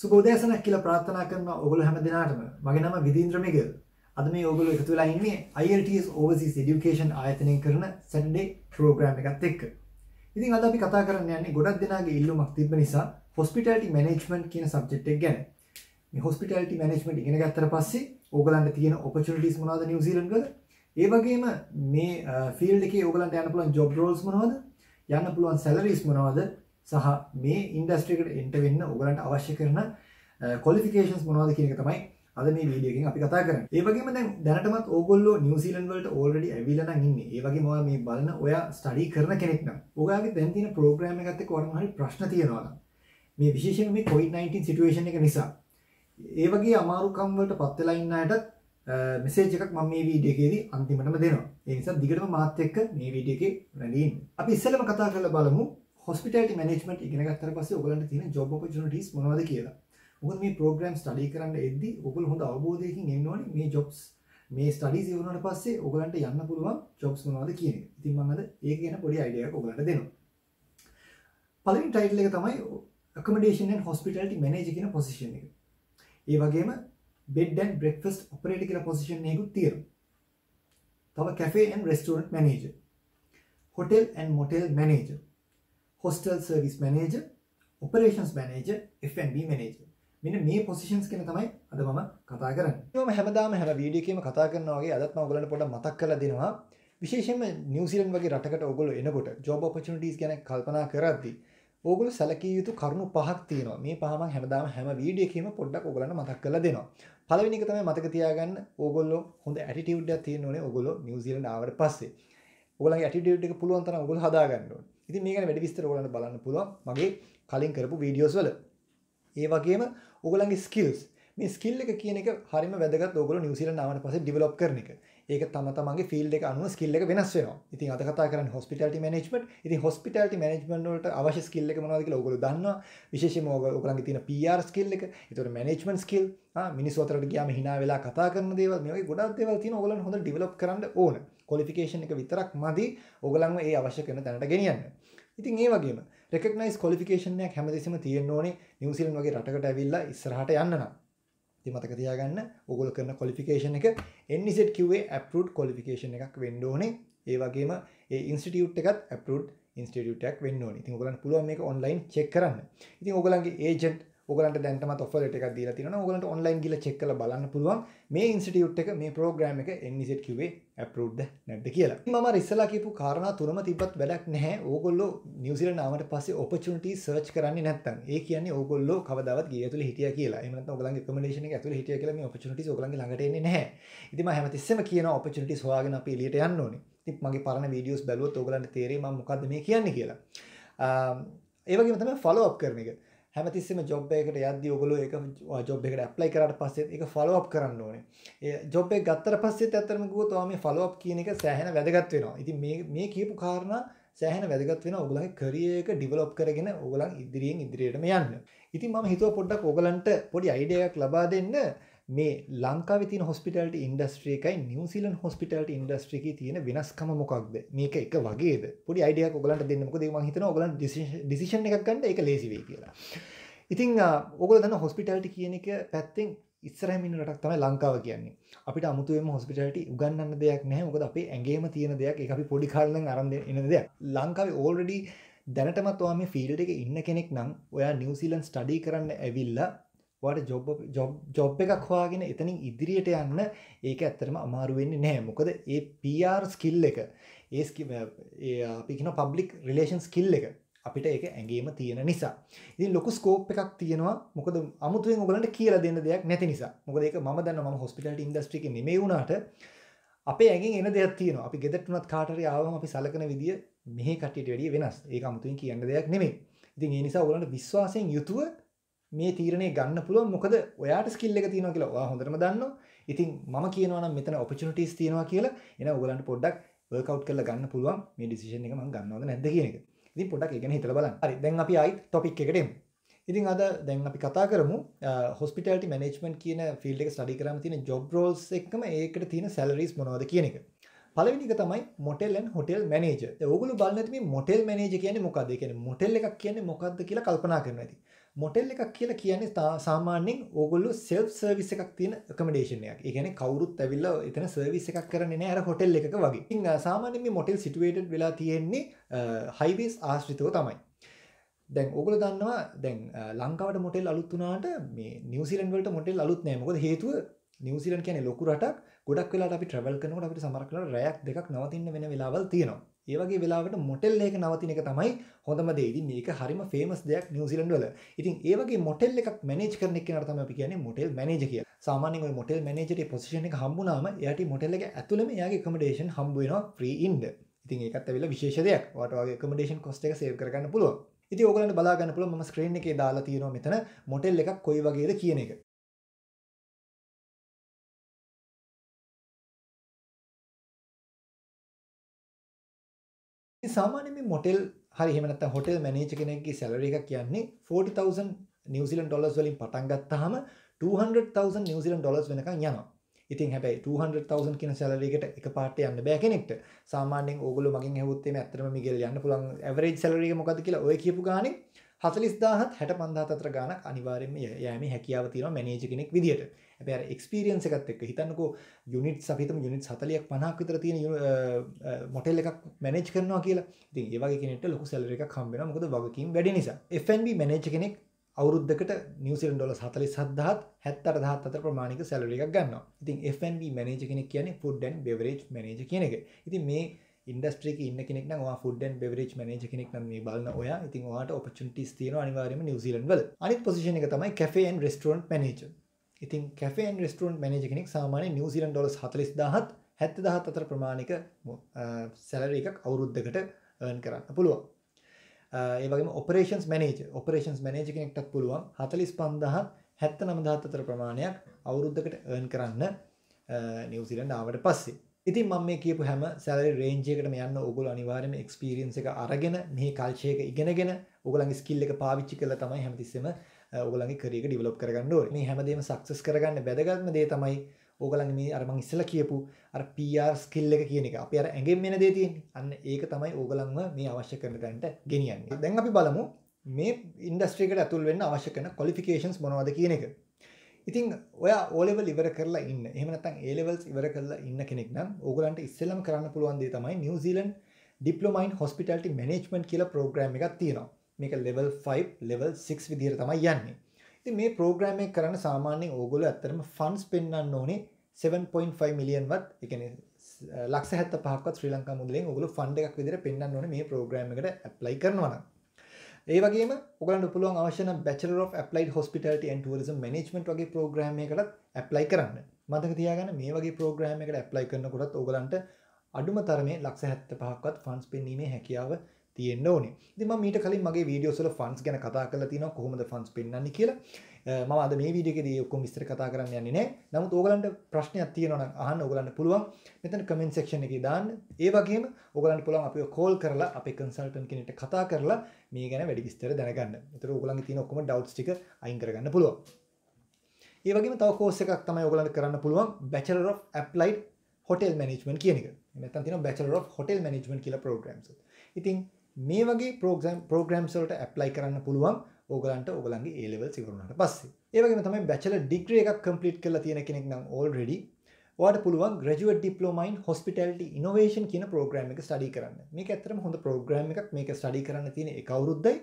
සුබෝදෑසනක් කියලා ප්‍රාර්ථනා කරන ඔගොල හැම දෙනාටම. මගේ නම විදීන්ද්‍රමිගල් අද මේ ඔගොල එකතු වෙලා ඉන්නේ IELTS overseas education ආයතනය කරන සැටඩේ ප්‍රෝග්‍රෑම් එකත් එක්ක. ඉතින් අද අපි කතා කරන්න යන්නේ ගොඩක් දෙනාගේ ඉල්ලුමක් තිබ්බ නිසා හොස්පිටල්ටි මැනේජ්මන්ට් කියන සබ්ජෙක්ට් එක ගැන. මේ හොස්පිටල්ටි මැනේජ්මන්ට් ඉගෙන ගත්තට පස්සේ ඕගලන්ට තියෙන ඔපචුනිටිස් මොනවද නිව්සීලන්ඩ් වල? ඒ වගේම මේ ෆීල්ඩ් එකේ ඕගලන්ට යන්න පුළුවන් ජොබ් රෝල්ස් මොනවද? යන්න පුළුවන් සැලරීස් මොනවද? සහ මේ ඉන්ඩස්ට්‍රිකට එන්ට වෙන්න ඔගලන්ට අවශ්‍ය කරන කොලිෆිකේන්ස් මොනවාද කියනක තමයි අද මේ වීඩියකින් අපි කතා කරන ඒවගේ දැන් දැනටමත් ඕගොල්ලෝ නිවසිලන් වලට ඕල්ඩි ඇවිලන ඉන්න. ඒවගේ මවා මේ බලන්න ඔය ස්ටඩි කරන කෙනෙක්න ඔයාගේ දැන්තින ප්‍රෝග්‍රම එකත්ත කොරමහරි ප්‍රශ්න තියෙනවා මේ විශේෂම මේ කොයි-19 සිටුවේෂන් එක නිසා. ඒවගේ අමාරුකම්වලට පත්වෙලා ඉන්නයටත් මෙසේජ් එකක් මම මේ වීඩියෝ එකේදී අන්තිමටම දෙනවා. ඒ නිසා දිගටම මාත් එක්ක මේ වීඩියෝ එකේ රැඳී ඉන්න. අපි ඉස්සෙල්ලම කතා කරලා බලමු හොස්පිටල්ටි මැනේජ්මන්ට් ඉගෙන ගත්තට පස්සේ ඔයගලන්ට තියෙන ජොබ් ඔපචුනිටිස් මොනවද කියලා. මොකද මේ ප්‍රෝග්‍රෑම් ස්ටඩි කරන්න එද්දි ඔයගොල්ලෝ හොඳ අවබෝධයකින් එන්න ඕනේ මේ ජොබ්ස් මේ ස්ටඩීස් ඉවරනට පස්සේ ඔයගලන්ට යන්න පුළුවන් ජොබ්ස් මොනවද කියන එක. ඉතින් මම අද ඒක ගැන පොඩි අයිඩියා එකක් ඔයගලන්ට දෙනවා. පළවෙනි ටයිටල් එක තමයි accommodation and hospitality manager කියන පොසිෂන් එක. ඒ වගේම bed and breakfast operator කියලා පොසිෂන් එකකුත් තියෙනවා. තව cafe and restaurant manager. hotel and motel manager. Hostel service manager operations manager F&B manager මෙන්න මේ පොසිෂන්ස් කෙන තමයි අද මම කතා කරන්න. ම හැමදාම හැම වීඩියකම කතා කරනවාගේ අදත්ම ඔගලට පොඩ මතක් කල දෙනවා. විශේෂම නිවසිලන් වගේ රටකට ඔගොල එනකොට ජෝබ පචනටස් ගැන කල්පනා කරද්දි ඕගොල සැලකිය යුතු කරුණු පහක් තියෙනවා. මේ පහම හැමදාම හැම වීඩියකීම පොඩ්ඩක් ඔගලන්න මතක් කල දෙනවා. පලවිනික තමයි මතක තියාගන්න. ඕගොල්ලො හොඳ ඇටිටියුඩ්ඩ තියෙනවනේ ඔගොලො නිවසිලන් ආවට පස්සේ. ඔගල ඇටිටියුඩ් එක පුළුවන්තන ඔගොල් හදාගන්නවා ඉතින් මේක වැඩි විස්තර ඔයගලන්ට බලන්න පුළුවන් මගේ කලින් කරපු වීඩියෝස් වල. ඒ වගේම ඔයගලන්ගේ ස්කිල්ස් මේ ස්කිල් එක කියන එක හරිම වැදගත් ඔයගොල්ලෝ නිව්සීලන්ත ආවට පස්සේ ඩෙවලොප් කරන එක. ඒක තම තමන්ගේ ෆීල්ඩ් එක අනුව ස්කිල් එක වෙනස් වෙනවා. ඉතින් අද කතා කරන්නේ හොස්පිටැලිටි මැනේජ්මන්ට්. ඉතින් හොස්පිටැලිටි මැනේජ්මන්ට් වලට අවශ්‍ය ස්කිල් එක මොනවද කියලා ඔයගොල්ලෝ දන්නවා. විශේෂයෙන්ම ඔයගොල්ලන්ගේ තියෙන PR ස්කිල් එක, ඒතකොට මැනේජ්මන්ට් ස්කිල්, ආ මිනිස්සු අතරට ගියාම hina වෙලා කතා කරන දේවල් මේ වගේ ගොඩක් දේවල් තියෙනවා ඔයගොල්ලන් හොඳට ඩෙවලොප් කරන්න ඕන. ක්වොලිෆිකේෂන් එක විතරක් මදි ඔයගොල්ලන්ව ඒ අවශ්‍ය කරන තැනට ගෙනියන්න. ඉතින් ඒ වගේම රෙකගනයිස් කොලිෆිකේෂන්යක් හැමතිසිම තියෙන්න ඕනේ නිවසිලන් වගේ රටකට ඇවිල්ලා ඉස්සරහට යන්න නම් ඉතින් මතක තියාගන්න ඔයගොල්ලෝ කරන කොලිෆිකේෂන් එක NEZ QA approved කොලිෆිකේෂන් එකක් වෙන්න ඕනේ ඒ වගේම ඒ ඉන්ස්ටිටියුට් එකත් approved ඉන්ස්ටිටියුට් එකක් වෙන්න ඕනේ. ඉතින් ඔයගලන්ට පුළුවන් මේක ඔන්ලයින් චෙක් කරන්න. ඉතින් ඔයගලන්ගේ ඒජන්ට් ඔගලන්ට දැන්ටමත් ඔෆර් ලෙටර් එකක් දීලා තියෙනවා. ඔයගලන්ට ඔන්ලයින් ගිහලා චෙක් කරලා බලන්න පුළුවන් මේ ඉන්ස්ටිටියුට් එක මේ ප්‍රෝග්‍රෑම් එක NEZ QA approved නැද්ද කියලා. මම අර ඉස්සලා කියපු කාරණා තුනම තිබ්බත් වැඩක් නැහැ. ඕගොල්ලෝ නිව්සීලන්ත ආවට පස්සේ opportunity search කරන්නේ නැත්තම්. ඒ කියන්නේ ඕගොල්ලෝ කවදාවත් ගේ ඇතුලේ හිටියා කියලා. එහෙම නැත්නම් ඔයගලන්ගේ accommodation එක ඇතුලේ හිටියා කියලා මේ opportunities ඔයගලන්ගේ ළඟට එන්නේ නැහැ. ඉතින් මම හැමතිස්සෙම කියනවා opportunities හොයාගෙන අපි එළියට යන්න ඕනේ. ඉතින් මගේ පරණ වීඩියෝස් බැලුවොත් ඔයගලන්ට තේරෙයි මම මොකද්ද මේ කියන්නේ කියලා. ඒ වගේම තමයි follow up කරන එක. හැමතිස්සම ජොබ් එකට යද්දී ඔයගොල්ලෝ ඒක ජොබ් එකට ඇප්ලයි කරාට පස්සේ ඒක ෆලෝ අප් කරන්න ඕනේ. ඒ ජොබ් එක ගත්තට පස්සෙත් ඇත්තටම කිව්වොත් ඔයා මේ ෆලෝ අප් කියන එක සෑහෙන වැදගත් වෙනවා. ඉතින් මේ මේ කියපු කාරණා සෑහෙන වැදගත් වෙනවා ඔයගොල්ලන්ගේ කරියර් එක ඩෙවලොප් කරගෙන ඔයගොල්ලන් ඉදිරියෙන් ඉදිරියටම යන්න. ඉතින් මම හිතුවා පොඩ්ඩක් ඔයගලන්ට පොඩි අයිඩියා එකක් ලබා දෙන්න මේ ලංකාව තින හොස්පිටල්ට ඉන්ඩස්ට්‍රිය එකයි නිවසිලන් හොස්පිටල්ට ඉන්ඩස්ට්‍රික තියෙන වෙනස්කම මොකක්ද? මේක එක වගේ පොඩි අයිඩියක් ඔගලන්ට දෙන්නමක දෙම හිතන ඔගලන් ඩිසිෂන් එකක් ගන්න එක ලේසිවේ කියලා. ඉතිං ඔගල දන්න හොස්පිටල්ටි කියන එක පැත්තෙන් ඉස්සරහමින් රටක් තමයි ලංකාව කියන්නේ. අපිට අමුතුවම හොස්පිටල්ට උගන්නන්න දෙයක් නෑ මොකද අපේ ඇගේම තියෙන දෙයක්. එක අපි පොඩි කාලන අරන්ද එන දෙයක්. ලංකාව ඕල්ඩඩි දැනටමත් වාම ෆිල්ඩ එක ඉන්න කෙනෙක් නම් ඔයා නිවසිලන් ස්ටඩි කරන්න ඇවිල්ලා වාට ජොබ් ජොබ් එකක් හවාගෙන එතනින් ඉදිරියට යන්න ඒක ඇත්තරම අමාරුවෙන්නේ නෑ මොකද ඒ PR ස්කිල් එක ඒ අපිකින පබ්ලික් රිලේෂන් ස්කිල් එක අපිට ඒක ඇගේම තියෙන නිසා. ඉතින් ලොකු ස්කෝප් එකක් තියෙනවා. මොකද අමුතුවෙන් ඔගලන්ට කියලා දෙන්න දෙයක් නැති නිසා. මොකද ඒක මම දන්න ම හොස්පිටල්ට ඉන්දස්ට්‍රික නෙමේ වුණාට අපේ ඇගෙන් එන දෙයක් තියෙනවා. අපි ගෙදරටුනත් කාටරි ආවම අපි සලකන විදිිය මෙහ කටියට වැඩිය වෙනස්. ඒ අමුතුවෙන් කියන්න දෙයක් නෙමේ ඉතින් ඒ නිසා ඔලන්ට විශ්වාසයෙන් යුතුව මේ තීරණය ගන්න පුළුවන් මොකද ඔයාට ස්කිල්ල එක තියෙනවා කියලා ඔයා හොඳටම දන්නවා ඉතින් මම කියනවා නම් මෙතන ඔපචුනිටිස් තියෙනවා කියලා එන ඔයගලන්ට පොඩ්ඩක් වර්කවුට් කරලා ගන්න පුළුවන් මේ ඩිසිෂන් එක මම ගන්නවද නැද්ද කියන එක. ඉතින් පොඩ්ඩක් ඒක ගැන හිතලා බලන්න. හරි දැන් අපි ආයිත් ටොපික් එකට එමු. ඉතින් අද දැන් අපි කතා කරමු හොස්පිටල්ටි මැනේජ්මන්ට් කියන ෆීල්ඩ් එක ස්ටඩි කරාම තියෙන ජොබ් රෝල්ස් එක්කම ඒකට තියෙන සැලරිස් මොනවද කියන එක. පළවෙනි එක තමයි මොටෙල් ඇන් හොටෙල් මැනේජර්. ඔයගොල්ලෝ බලන්න ඇති මේ මොටෙල් මැනේජර් කියන්නේ මොකක්ද? ඒ කියන්නේ මොටෙල් එකක් කියන්නේ මොකක්ද කියලා කල්පනා කරනවා ඇති. මොටෙල් එකක් කියලා කියන්නේ තා- සාමාන්‍යයෙන් ඕගොල්ලෝ සෙල්ෆ් සර්විස් එකක් තියෙන accommodation එකක්. ඒ කියන්නේ කවුරුත් ඇවිල්ලා එතන සර්විස් එකක් කරන්නේ නැහැ අර හොටෙල් එකක වගේ. ඉතින් අ, සාමාන්‍යයෙන් මේ මොටෙල් සිටුේටඩ් වෙලා තියෙන්නේ හයිවේස් ආශ්‍රිතව තමයි. දැන් ඔගොල්ලෝ දන්නවා දැන් අ, ලංකාවට මොටෙල් අලුත් වුණාට මේ නිව්සීලන්ඩ් වලට මොටෙල් අලුත් නෑ. මොකද හේතුව නිව්සීලන්ඩ් කියන්නේ ලොකු රටක්. ගොඩක් වෙලාවට අපි ට්‍රැවල් කරනකොට අපිට සමහරක් වෙලාවට රැයක් දෙකක් නවතින්න වෙන වෙලාවල් තියෙනවා. ඒ වගේ වෙලාවට මොටෙල් එක නවතින එක තමයි හොඳම දේ. ඉතින් මේක හරිම ෆේමස් දෙයක් නිව්සීලන්ඩ් වල. ඉතින් ඒ වගේ මොටෙල් එකක් මැනේජ් කරන එක්කෙනාට තමයි අපි කියන්නේ මොටෙල් මැනේජර් කියලා. සාමාන්‍යයෙන් ඔය මොටෙල් මැනේජර්ගේ පොසිෂන් එක හම්බුනාම එයාට මොටෙල් එක ඇතුළෙම එයාගේ accommodation හම්බ වෙනවා ෆ්‍රී ඉන්න. ඉතින් ඒකත් ඇවිල්ලා විශේෂ දෙයක්. ඔයාට ඔයාගේ accommodation cost එක සේව් කරගන්න පුළුවන්. ඉතින් ඕගලන්ට බලා ගන්න පුළුවන් මම ස්ක්‍රීන් එකේ දාලා තියෙනවා මෙතන මොටෙල් එකක් කොයි වගේද කියන එක. ඉතින් සාමාන්‍යයෙන් මේ මොටෙල් හරි එහෙම නැත්නම් හොටෙල් මැනේජර් කෙනෙක්ගේ සැලරි එකක් කියන්නේ 40000 නිව්සීලන්ඩ් ඩොලර්ස් වලින් පටන් ගත්තාම 200000 නිව්සීලන්ඩ් ඩොලර්ස් වෙනකන් යනවා. ඉතින් හැබැයි 200,000 කියන සැලරි එකට එකපාරට යන්න බෑ කෙනෙක්ට. සාමාන්‍යයෙන් ඕගොල්ලෝ මගෙන් ඇහුවොත් එimhe ඇත්තටම මිගෙල් යන්න පුළුවන් ඇවරේජ් සැලරි එක මොකද්ද කියලා ඔය කියපු ගානේ 40000ත් 65000ත් අතර ගාණක් අනිවාර්යෙන්ම යෑමේ හැකියාව තියෙනවා මැනේජර් කෙනෙක් විදියට. හැබැයි අර එක්ස්පීරියන්ස් එකත් එක්ක හිතන්නකෝ යුනිට්ස් අපි හිතමු යුනිට්ස් 40ක් 50ක් විතර තියෙන මොටෙල් එකක් මැනේජ් කරනවා කියලා. ඉතින් ඒ වගේ කෙනෙක්ට ලොකු සැලරි එකක් හම්බ වෙනවා මොකද වගකීම් වැඩි නිසා. F&B මැනේජර් කෙනෙක් අවුරුද්දකට නිවසිලන් ඩොලස් 47000ත් 78000ත් අතර ප්‍රමාණික සැලරි එකක් ගන්නවා. ඉතින් F&B මැනේජර් කෙනෙක් කියන්නේ food and beverage manager කියන එක. ඉතින් මේ ඉන්ඩස්ට්‍රි එකේ ඉන්න කෙනෙක් නම් ඔයා food and beverage manager කෙනෙක් නම් මේ බලන ඔයා ඉතින් ඔයාට opportunities තියෙනවා අනිවාර්යයෙන්ම නිව්සීලන්ඩ් වල. අනිත් පොසිෂන් එක තමයි cafe and restaurant manager. ඉතින් cafe and restaurant manager කෙනෙක් සාමාන්‍යයෙන් නිව්සීලන්ඩ් ඩොලර්ස් 40000ත් 70000ත් අතර ප්‍රමාණික සැලරි එකක් අවුරුද්දකට earn කරන්න පුළුවන්. ඒ වගේම ඔපරේෂන්ස් මැනේජර් ඔපරේෂන්ස් මැනේජර් කෙනෙක්ටත් පුළුවන් 45000 79000 අතර ප්‍රමාණයක් අවුරුද්දකට earn කරන්න නිව්සීලන්ඩ් ආවට පස්සේ. ඉතින් මම මේ කියපු හැම සැලරි රේන්ජ් එකකටම යන්න ඕගොල්ලෝ අනිවාර්යයෙන්ම එක්ස්පීරියන්ස් එක අරගෙන මේ කල්චර් එක ඉගෙනගෙන ඕගොල්ලන්ගේ ස්කිල් එක පාවිච්චි කරලා තමයි හැමතිස්සෙම ඕගොල්ලන්ගේ කරියර් එක ඩෙවලොප් කරගන්න ඕනේ. මේ හැමදේම සක්සස් කරගන්න වැදගත්ම දේ තමයි ඕගලන් මේ අර මං ඉස්සලා කියපු අර PR ස්කිල් එක කියන එක. අපි අර ඇඟෙන් මෙන දේ තියෙන්නේ. අන්න ඒක තමයි ඕගලන්ව මේ අවශ්‍ය කරන තැනට ගෙනියන්නේ. දැන් අපි බලමු මේ ඉන්ඩස්ට්‍රි එකට ඇතුල් වෙන්න අවශ්‍ය කරන ක්වොලිෆිකේෂන්ස් මොනවද කියන එක. ඉතින් ඔයා O level ඉවර කරලා ඉන්න. එහෙම නැත්නම් A levels ඉවර කරලා ඉන්න කෙනෙක් නම් ඕගලන්ට ඉස්සෙල්ලම කරන්න පුළුවන් දේ තමයි New Zealand Diploma in Hospitality Management කියලා ප්‍රෝග්‍රෑම් එකක් තියෙනවා. මේක level 5, level 6 විදිහට තමයි යන්නේ. ඉතින් මේ ප්‍රෝග්‍රෑම් එක කරන්න සාමාන්‍යයෙන් ඕගොල්ලෝ ඇත්තටම ෆන්ඩ්ස් පෙන්වන්න ඕනේ 7.5 මිලියන් වත් ඒ කියන්නේ ලක්ෂ 75ක්වත් ශ්‍රී ලංකා මුදලෙන් ඕගොල්ලෝ ෆන්ඩ් එකක් විදිහට පෙන්වන්න ඕනේ මේ ප්‍රෝග්‍රෑම් එකට ඇප්ලයි කරනවා නම්. ඒ වගේම ඔයගලන්ට පුළුවන් අවශ්‍ය නම් Bachelor of Applied Hospitality and Tourism Management වගේ ප්‍රෝග්‍රෑම් එකකටත් ඇප්ලයි කරන්න. මතක තියාගන්න මේ වගේ ප්‍රෝග්‍රෑම් එකකට ඇප්ලයි කරනකොටත් ඔයගලන්ට අඩුම තරමේ ලක්ෂ 75ක්වත් ෆන්ඩ්ස් පෙන්වීමේ හැකියාව තියෙන්න ඕනේ. ඉතින් මම මීට කලින් මගේ වීඩියෝස් වල ෆන්ඩ්ස් ගැන කතා කරලා තියෙනවා කොහොමද ෆන්ඩ්ස් පෙන්වන්නේ කියලා. මම අද මේ වීඩියෝ එකේදී ඔක්කොම විස්තර කතා කරන්න යන්නේ නැහැ. නමුත් ඕගලන්ට ප්‍රශ්නයක් තියෙනවා නම් අහන්න ඕගලන්ට පුළුවන්. මෙතන කමෙන්ට් සෙක්ෂන් එකේ දාන්න. ඒ වගේම ඕගලන්ට පුළුවන් අපිව කෝල් කරලා අපේ කන්සල්ටන්ට් කෙනෙක්ට කතා කරලා මේ ගැන වැඩි විස්තර දැනගන්න. ඒතර ඕගලන්ගේ තියෙන ඔක්කොම ඩවුට්ස් ටික අයින් කරගන්න පුළුවන්. ඒ වගේම තව කෝස් එකක් තමයි ඕගලන්ට කරන්න පුළුවන් Bachelor of Applied Hotel Management කියන එක. නැත්නම් තියෙනවා Bachelor of Hotel Management කියලා programs. ඉතින් මේ වගේ ප්‍රෝග්‍රම් ප්‍රෝග්‍රම්ස් වලට ඇප්ලයි කරන්න පුළුවන් ඕගලන්ට ඕගලන්ගේ A levels ඉවර වුණාට පස්සේ. ඒ වගේම තමයි bachelor degree එකක් complete කරලා තියෙන කෙනෙක් නම් already ඔයාට පුළුවන් graduate diploma in hospitality innovation කියන ප්‍රෝග්‍රෑම් එක ස්ටඩි කරන්න. මේක ඇත්තටම හොඳ ප්‍රෝග්‍රෑම් එකක්. මේක ස්ටඩි කරන්න තියෙන එක අවුරුද්දයි.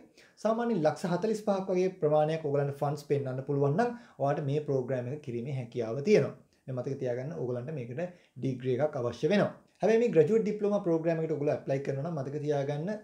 සාමාන්‍යයෙන් ලක්ෂ 45ක් වගේ ප්‍රමාණයක් ඕගලන්ට ෆන්ඩ්ස් පෙන්වන්න පුළුවන් නම් ඔයාට මේ ප්‍රෝග්‍රෑම් එක කිරීමේ හැකියාව තියෙනවා. මේ මතක තියාගන්න ඕගලන්ට මේකට ඩිග්‍රී එකක් අවශ්‍ය වෙනවා. හැබැයි මේ graduate diploma ප්‍රෝග්‍රෑම් එකට ඔයගොල්ලෝ ඇප්ලයි කරනවා නම් මතක තියාගන්න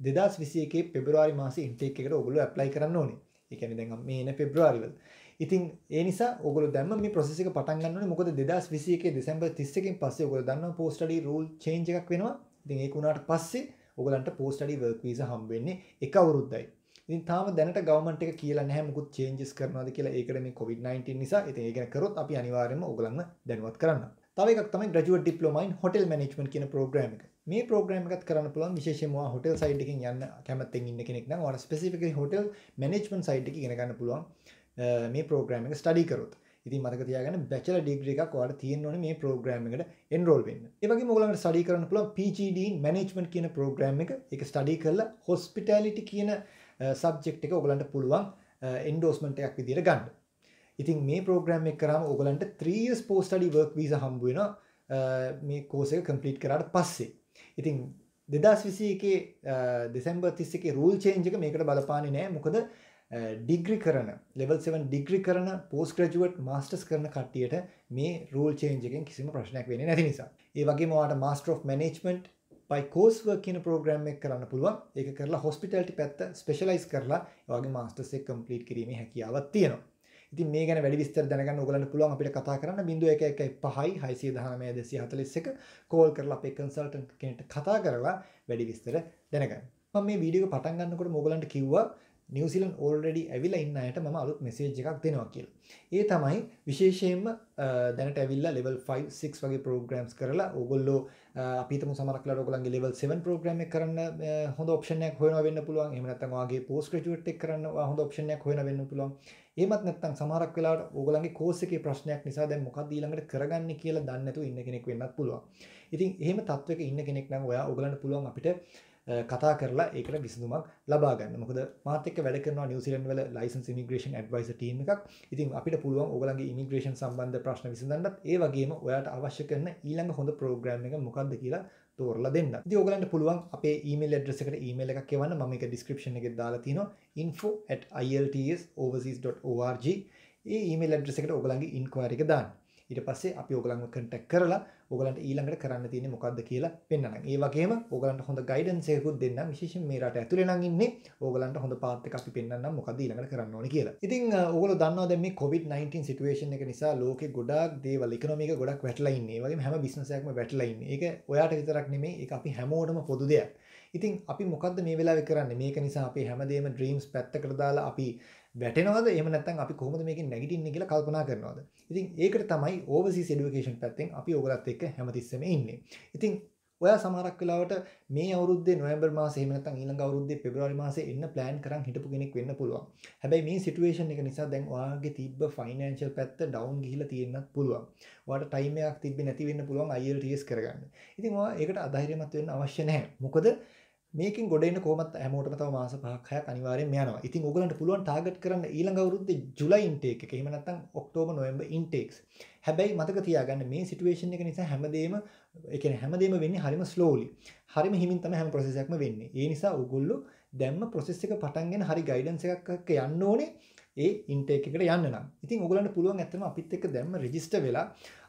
දෙදස් විසියකේ පෙබරවාරි මාස ඉන්ටෙක් එකට ඔගොලු ඇප්ලයි කරන්න ඕනේ. එකන දැන් මේ එන පෙබ්‍රවාරිවල් ඉතින් ඒ නිසා ඔගොලු දැම්ම මේ ප්‍රොසෙස් එක පටන් ගන්න ඕනේ. මොකද 2021 දෙසැම්බර් 31කින් පස්සේ ඔගොල්ලෝ දන්නවා පෝස්ට් ස්ටඩි රූල් චේන්ජ් එකක් වෙනවා. ඉතින් ඒක උනාට පස්සේ ඔයගලන්ට පෝස්ට් ස්ටඩි වර්ක් වීසා හම්බ වෙන්නේ එක අවුරුද්දයි. ඉතින් තාම දැනට ගවර්න්මන්ට් එක කියලා නැහැ මුකුත් චේන්ජස් කරනවාද කියලා. ඒකට මේ COVID-19 නිසා. ඉතින් ඒ ගැන කරොත් අපි අනිවාර්යයෙන්ම ඔයගලන්ව දැනුවත් කරන්න. තව එකක් තමයි graduate diploma in hotel management කියන ප්‍රෝග්‍රෑම් එක. මේ ප්‍රෝග්‍රෑම් එකත් කරන්න පුළුවන් විශේෂයෙන්ම ඔයා හොටෙල් සයිඩ් එකකින් යන්න කැමැත්තෙන් ඉන්න කෙනෙක් නම් ඔයාලා ස්පෙસિෆිකලි හොටෙල් මැනේජ්මන්ට් සයිඩ් එක ඉගෙන ගන්න පුළුවන් මේ ප්‍රෝග්‍රෑම් එක ස්ටඩි කරොත්. ඉතින් මතක තියාගන්න බැචලර් ඩිග්‍රී එකක් ඔයාලට තියෙන්න ඕනේ මේ ප්‍රෝග්‍රෑම් එකට එන්රෝල් වෙන්න. ඒ වගේම ඔයගලන්ට ස්ටඩි කරන්න පුළුවන් PGD in management කියන ප්‍රෝග්‍රෑම් එක. ඒක ස්ටඩි කරලා hospitality කියන සබ්ජෙක්ට් එක ඔයගලන්ට පුළුවන් එන්ඩෝස්මන්ට එකක් විදිර ගන්න ඉතින් මේ ප්‍රෝග්‍රම් එක කරම ඔගලන්ට 3ස් පෝස්ටඩි වර්ක් වීස හම්බුවෙන මේ කෝසක කම්පලිට් කරට පස්සේ ඉතින් දෙදස් විසි එක දෙසැම්බර් තිස්සක රූල් චේන්ජක මේකට බලපාන නෑ. මොකද ඩිග්‍රි කරන ලෙවල් 7 ඩිග්‍රි කරන පෝස් ග්‍රජුවට් මස්ටස් කරන කට්ටියට මේ රූල් චේන්ජකෙන් කිසිම ප්‍රශ්නයක් වෙන නැති නිසා. ඒ වගේ මවාට මස්ටර් of මනේජ්මන්ට් පයි කෝස්ව කියන ප්‍රෝග්‍රම් එක කරන්න පුළුවන්. ඒක කරලා හොස්පිටල්ටි පැත්ත ස්පෙශලයිස් කරලා වගේ මාස්ටර්සෙක් කම්පලීට් කිරීමේ හැකියාවත් තියෙනවා. ඉතින් මේ ගැන වැඩි විස්තර දැනගන්න ඔයගලන්ට පුළුවන් අපිට කතා කරන්න 0115 619 241 කෝල් කරලා අපේ කන්සල්ටන්ට් කෙනෙක්ට කතා කරලා වැඩි විස්තර දැනගන්න. මම මේ වීඩියෝ එක පටන් ගන්නකොට ඔයගලන්ට කිව්වා නිවසිලන් ඕල්රඩි ඇවිල ඉන්න අයට ම අලුත් මෙසේජ් එකක් දෙනවා කියල. ඒ තමයි විශේෂයෙන්ම දැනට ඇවිල්ල ලෙවල් 56 වගේ ප්‍රෝග්‍රම්ස් කරලා ඔගොල්ලෝ අපිතම සමරක්ල ඔගලන්ගේ ලෙවල් 7 ප්‍රෝග්‍රම කරන්න හොඳ ඔප්ෂනයක් හොන වෙන්න පුළුවන් එමනත්තන්ගේ පෝස් ක්‍රටුවට් කරන්න හොඳ ඔප්ෂනයක් හොන වෙන්න පුළුවන් ඒමත් නැත්තම් සමහරක් වෙලාවට ඕගලන්ගේ කෝස් එකේ ප්‍රශ්නයක් නිසා දැන් මොකක්ද ඊළඟට කරගන්නේ කියලා දන්නේ නැතුව ඉන්න කෙනෙක් වෙන්නත් පුළුවන්. ඉතින් එහෙම තත්වයක ඉන්න කෙනෙක් නම් ඔයා ඕගලන්ට පුළුවන් අපිට කතා කරලා ඒකට විසඳුමක් ලබා ගන්න. මොකද මාත් එක්ක වැඩ කරනවා නිව්සීලන්ඩ් වල ලයිසන්ස් ඉමිග්‍රේෂන් ඇඩ්වයිසර් ටීම් එකක්. ඉතින් අපිට පුළුවන් ඕගලන්ගේ ඉමිග්‍රේෂන් සම්බන්ධ ප්‍රශ්න විසඳන්නත් ඒ වගේම ඔයාට අවශ්‍ය කරන ඊළඟ හොඳ ප්‍රෝග්‍රෑම් එක මොකක්ද කියලා තෝරලා දෙන්න. ඉතින් ඕගලන්ට පුළුවන් අපේ ඊමේල් ඇඩ්‍රස් එකට ඊමේල් එකක් එවන්න. මම ඒක ඩිස්ක්‍රිප්ෂන් එකේ දාලා තියෙනවා. info@iltsoverseas.org. ඒ ඊමේල් ඇඩ්‍රස් එකට ඕගලන්ගේ ඉන්ක්වයරි එක දාන්න. ඊට පස්සේ අපි ඕගලන්ව කන්ටැක්ට් කරලා ඕගලන්ට ඊළඟට කරන්න තියෙන්නේ මොකක්ද කියලා පෙන්වන්නම්. ඒ වගේම ඕගලන්ට හොඳ ගයිඩන්ස් එකකුත් දෙන්නම්. විශේෂයෙන් මේ රට ඇතුලේ නම් ඉන්නේ ඕගලන්ට හොඳ පාත් එකක් අපි පෙන්වන්නම් මොකද්ද ඊළඟට කරන්න ඕනේ කියලා. ඉතින් ඕගොල්ලෝ දන්නවා දැන් මේ COVID-19 සිටුේෂන් එක නිසා ලෝකේ ගොඩාක් දේවල් ඉකොනොමි එක ගොඩක් වැටලා ඉන්නේ. ඒ වගේම හැම බිස්නස් එකක්ම වැටලා ඉන්නේ. ඒක ඔයාට විතරක් නෙමෙයි ඒක අපි හැමෝටම පොදු දෙයක්. ඉතින් අපි මොකක්ද මේ වෙලාවේ කරන්නේ? මේක නිසා අපි හැමදේම ඩ්‍රීම්ස් පැත්තකට දාලා අපි වැටෙනවද එහෙම නැත්නම් අපි කොහොමද මේකෙන් නැගිටින්නේ කියලා කල්පනා කරනවද ඉතින් ඒකට තමයි ඕවර්සීස් එඩියුකේෂන් පැත්තෙන් අපි ඔයගලත් එක්ක හැමතිස්සෙම ඉන්නේ ඉතින් ඔයා සමහරක් වෙලාවට මේ අවුරුද්දේ නොවැම්බර් මාසේ එහෙම නැත්නම් ඊළඟ අවුරුද්දේ පෙබරවාරි මාසේ එන්න ප්ලෑන් කරන් හිටපු කෙනෙක් වෙන්න පුළුවන්. හැබැයි මේ සිටුේෂන් එක නිසා දැන් ඔයාගේ තිබ්බ ෆයිනෑන්ෂල් පැත්ත ඩවුන් ගිහිලා තියෙන්නත් පුළුවන්. ඔයාට ටයිම් එකක් තිබ්බේ නැති වෙන්න පුළුවන් IELTS කරගන්න. ඉතින් ඔයා ඒකට අධෛර්යමත් වෙන්න අවශ්‍ය නැහැ. මොකද මේකින් ගොඩන්න කොමත් හැමෝටම තව මාස පහක්හය අනිවාරයෙන් යනවා. ඉතින් ඔගලන්ට පුළුවන් ටාගට් කරන්න ඊළඟ අවුරුද්ද ජුලයි ඉන්ටේක් එක. එහෙම නැත්නම් ඔක්තෝබර් නොවැම්බර් ඉන්ටේක්ස් හැබැයි මතක තියාගන්න මේ සිටුේෂන් එක නිසා හැමදේම ඒ කියන්නේ හැමදේම වෙන්නේ හරිම ස්ලෝලි හරිම හිමින් තමයි හැම ප්‍රොසෙස් එකක්ම වෙන්නේ. ඒ නිසා ඔයගොල්ලෝ දැම්ම ප්‍රොසෙස් එක පටන්ගෙන හරි ගයිඩන්ස් එකක් එක්ක යන්න ඕනේ. ඒ ඉන්ටේක් එකට යන්න නම්. ඉතින් ඔයගලන්ට පුළුවන් ඇත්තම අපිත් එක්ක දැම්ම රෙජිස්ටර් වෙලා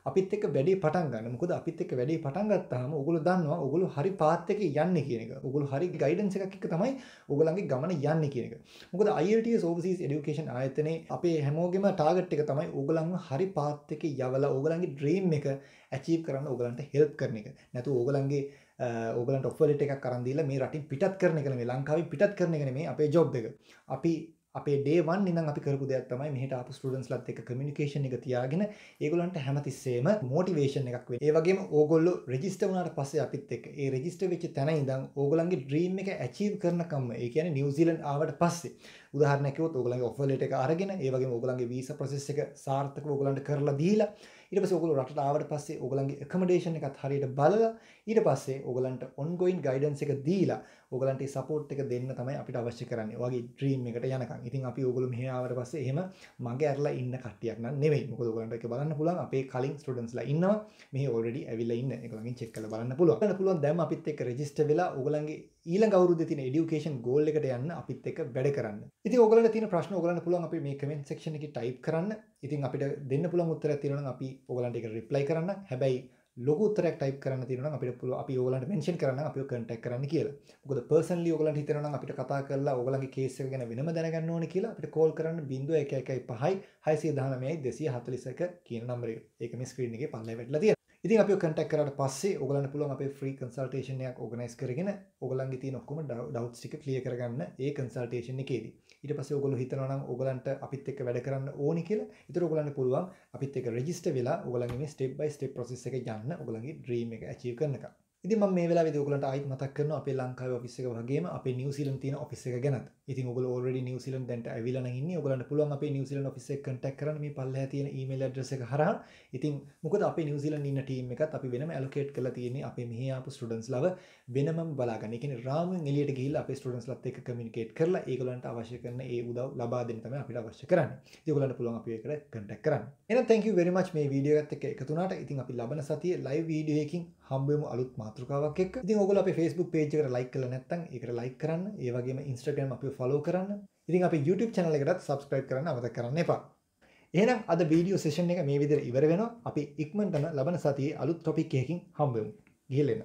අපිත් එක්ක වැඩේ පටන් ගන්න. මොකද අපිත් එක්ක වැඩේ පටන් ගත්තාම ඔයගොල්ලෝ දන්නවා ඔයගොල්ලෝ හරි පාත් එකේ යන්නේ කියන එක. ඔයගොල්ලෝ හරි ගයිඩන්ස් එකක් එක්ක තමයි ඔයගොල්ලන්ගේ ගමන යන්නේ කියන එක. මොකද IELTS overseas education ආයතනයේ අපේ හැමෝගෙම ටාගට් එක තමයි ඔයගොල්ලන්ව හරි පාත් එකේ යවලා ඔයගොල්ලන්ගේ ඩ්‍රීම් එක ඇචීව් කරන්න ඔයගොල්ලන්ට හෙල්ප් කරන එක. නැතු ඔයගොල්ලන්ගේ ඔගලන්ට ඔෆලට එකක් කරන්දීලා මේ රටින් පිටත් කරන එක නෙමෙයි ලංකාවේ පිටත් කරන එක නෙමෙයි අපේ ජොබ් එක. අපි අපේ ඩේවන් ඉඳන් අපි කරපු දෙයක් තමයි මෙහෙට ආපු ස්ටුඩන්ට්ස්ලත් එක්ක කමියුනිකේෂන් එක තියාගෙන ඒගොල්ලන්ට හැමතිස්සෙම මොටිවේෂන් එකක් වෙන්නේ. ඒ වගේම ඕගොල්ලෝ රෙජිස්ටර් වුණාට පස්සේ අපිත් එක්ක ඒ රෙජිස්ටර් වෙච්ච තැන ඉඳන් ඕගොල්ලන්ගේ ඩ්‍රීම් එක ඇචීව් කරනකම්ම ඒ කියන්නේ නිව්සීලන්ඩ් ආවට පස්සේ උදාහරණයක් කිව්වොත් ඕගොල්ලන්ගේ ඔෆර් ලෙටර් එක අරගෙන ඒ වගේම ඕගොල්ලන්ගේ වීසා ප්‍රොසෙස් එක සාර්ථකව ඕගොල්ලන්ට කරලා දීලා ඊට පස්සේ ඕගොල්ලෝ රටට ආවට පස්සේ ඕගොල්ලන්ගේ ඇකමඩේෂන් එකත් හරියට බලලා ඊට පස්සේ ඕගොල්ලන්ට ඔන්ගෝයින් ගයිඩන්ස් එක දීලා ඕගලන්ට සපෝට් එක දෙන්න තමයි අපිට අවශ්‍ය කරන්නේ. ඔයගේ ඩ්‍රීම් එකට යනකම්. ඉතින් අපි ඕගොල්ලෝ මෙහි ආවට පස්සේ එහෙම මගේ අරලා ඉන්න කට්ටියක් නන් නෙවෙයි. මොකද ඕගලන්ට ඒක බලන්න පුළුවන් අපේ කලින් ස්ටුඩන්ට්ස්ලා ඉන්නවා. මෙහි ඔල්රෙඩි ඇවිල්ලා ඉන්න. ඒගොල්ලන්ගෙන් චෙක් කරලා බලන්න පුළුවන්. බලන්න පුළුවන් දැන් අපිත් එක්ක රෙජිස්ටර් වෙලා ඕගලන්ගේ ඊළඟ අවුරුද්දේ තියෙන এডুকেෂන් ගෝල් එකට යන්න අපිත් එක්ක වැඩ කරන්න. ඉතින් ඕගලන්ට තියෙන ප්‍රශ්න ඕගලන්ට පුළුවන් අපි මේ කමෙන්ට් සෙක්ෂන් එකේ ටයිප් කරන්න. ඉතින් අපිට දෙන්න පුළුවන් උත්තර තියෙනවා නම් අපි ඕගලන්ට ඒක රිප්ලයි කරන්න. හැබැයි ලොකු උත්තරයක් ටයිප් කරන්න තියෙනවා නම් අපිට පුළුවන් අපි ඕගලන්ට මෙන්ෂන් කරන්න අපිව කන්ටැක්ට් කරන්න කියලා. මොකද පර්සනලි ඕගලන්ට හිතෙනවා නම් අපිට කතා කරලා ඕගලන්ගේ කේස් එක ගැන වෙනම දැනගන්න ඕනේ කියලා අපිට කෝල් කරන්න 0115 619 241 කියන නම්බරේ. ඒක මේ ස්ක්‍රීන් එකේ පල්ලේ වැටලා තියෙනවා. ඉතින් අපි කන්ටැක්ට් කරාට පස්සේ ඕගලන්ට පුළුවන් අපේ ෆ්‍රී කන්සල්ටේෂන් එකක් ඕගනයිස් කරගෙන ඕගලන්ගේ තියෙන ඔක්කොම ඩවුට්ස් ටික ක්ලියර් කරගන්න ඒ කන්සල්ටේෂන් එකේදී. ඊට පස්සේ ඔයගොල්ලෝ හිතනවා නම් ඔයගලන්ට අපිත් එක්ක වැඩ කරන්න ඕනි කියලා. ඒතර ඔයගලන්ට පුළුවන් අපිත් එක්ක රෙජිස්ටර් වෙලා ඔයගලන්ගේ මේ ස්ටෙප් බයි ස්ටෙප් ප්‍රොසෙස් එක යන්න ඔයගලන්ගේ ඩ්‍රීම් එක ඇචීව් කරනකම්. ඉතින් මම මේ වෙලාවේදී ඔයගලන්ට ආයිත් මතක් කරනවා අපේ ලංකාවේ ඔෆිස් එක වගේම අපේ නිව්සීලන්ත තියෙන ඔෆිස් එක ගැනත්. ඉතින් ඔයගොල්ලෝ already නිව්සීලන්ත දැන්ට ඇවිල්ලා නම් ඉන්නේ. ඔයගලන්ට පුළුවන් අපේ නිව්සීලන්ත ඔෆිස් එක contact කරන්න මේ පල්ලෙහා තියෙන email address එක හරහා. ඉතින් මොකද අපේ නිව්සීලන්ත ඉන්න ටීම් එකත් අපි වෙනම allocate කරලා තියෙන්නේ අපේ මෙහි ආපු students ලව වෙනමම බලාගන්න. ඒ කියන්නේ රාමුවෙන් එළියට ගිහිල්ලා අපේ students ලත් එක්ක communicate කරලා ඒගොල්ලන්ට අවශ්‍ය කරන ඒ උදව් ලබා දෙන්න තමයි අපිට අවශ්‍ය කරන්නේ. ඉතින් ඔයගලන්ට පුළුවන් අපි ඒකට contact කරන්න. එහෙනම් thank you very much මේ වීඩියෝ එකත් එක්ක එකතු වුණාට. ඉතින් අපි ලබන සතියේ live වීඩියෝ එකකින් හම්බෙමු අලුත් මාතෘකාවක් එක්ක. ඉතින් ඔයගොල්ලෝ අපේ Facebook page එකට like කරලා නැත්නම් ඒකට like කරන්න. ඒ වගේම Instagram අපිව follow කරන්න. ඉතින් අපේ YouTube channel එකටත් subscribe කරන්න අමතක කරන්න එපා. එහෙනම් අද වීඩියෝ සෙෂන් එක මේ විදිහට ඉවර වෙනවා. අපි ඉක්මනටම ලබන සතියේ අලුත් topic එකකින් හම්බෙමු. ගිහින් එන්න.